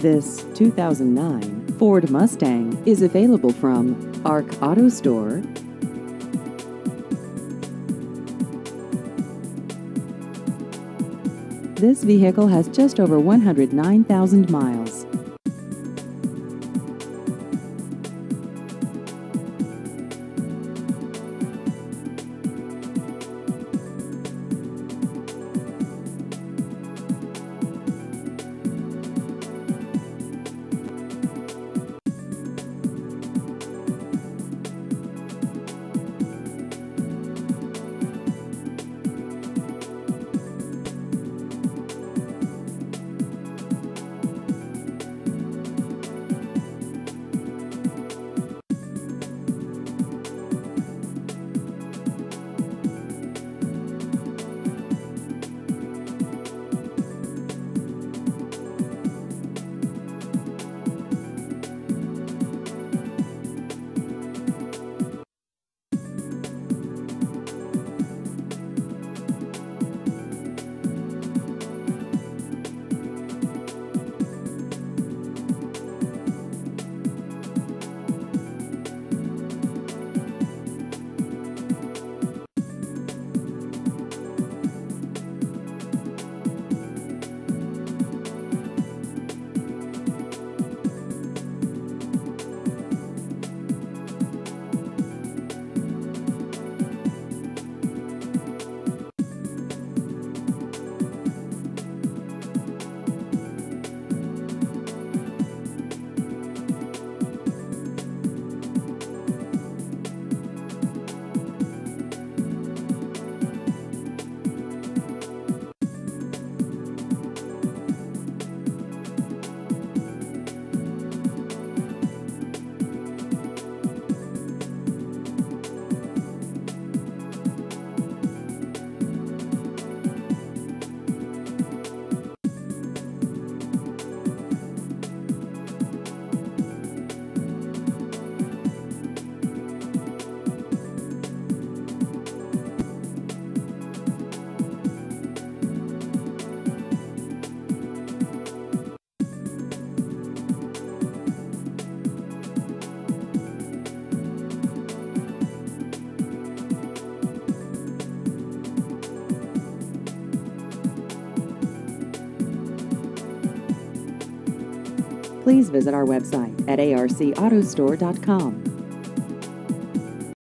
This 2009 Ford Mustang is available from Arc Auto Store. This vehicle has just over 109,000 miles. Please visit our website at arcautostore.com.